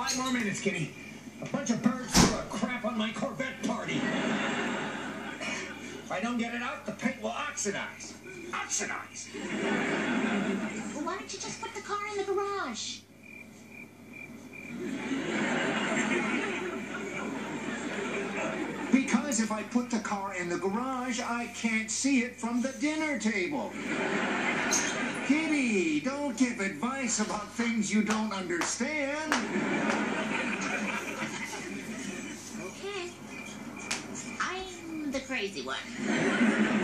five more minutes, Kitty. A bunch of birds threw a crap on my Corvette party. If I don't get it out, the paint will oxidize. Oxidize! Well, why don't you just put the car in the garage? Because if I put the car in the garage, I can't see it from the dinner table. Kitty, don't give advice about things you don't understand. Okay. I'm the crazy one.